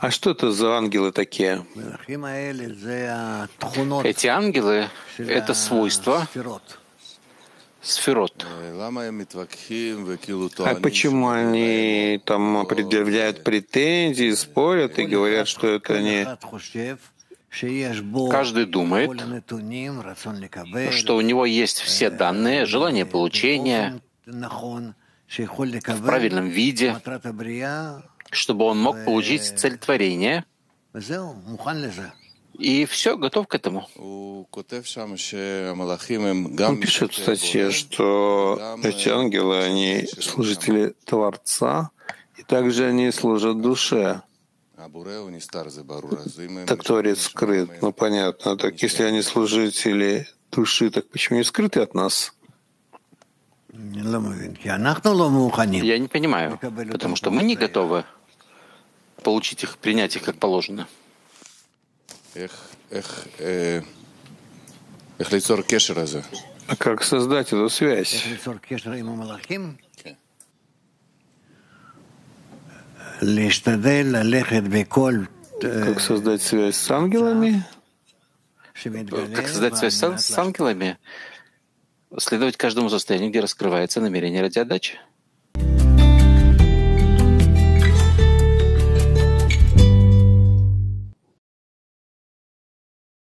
А что это за ангелы такие? Эти ангелы — это свойства сферот. А почему они там предъявляют претензии, спорят и говорят, что это не... Каждый думает, что у него есть все данные, желание получения в правильном виде, чтобы он мог получить цель творения, и все, готов к этому. Он пишет в статье, что эти ангелы, они служители Творца, и также они служат душе. Так Творец скрыт. Ну, понятно. Так если они служители души, так почему не скрыты от нас? Я не понимаю, потому что мы не готовы получить их, принять их как положено. А как создать эту связь? Как создать связь с ангелами? Как создать связь с ангелами? Следовать каждому состоянию, где раскрывается намерение ради отдачи.